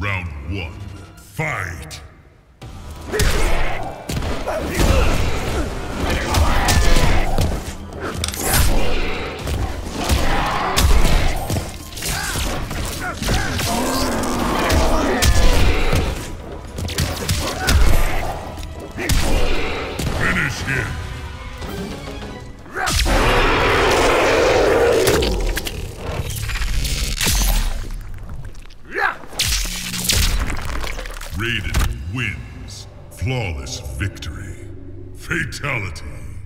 one. Fight! Finish him! Raiden wins. Flawless victory. Fatality.